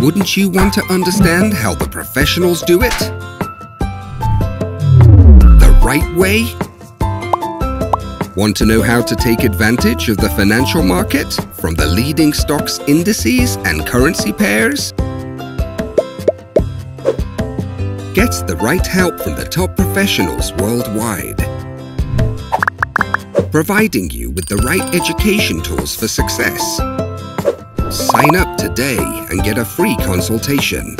Wouldn't you want to understand how the professionals do it? The right way? Want to know how to take advantage of the financial market from the leading stocks indices and currency pairs? Get the right help from the top professionals worldwide, providing you with the right education tools for success. Sign up today and get a free consultation.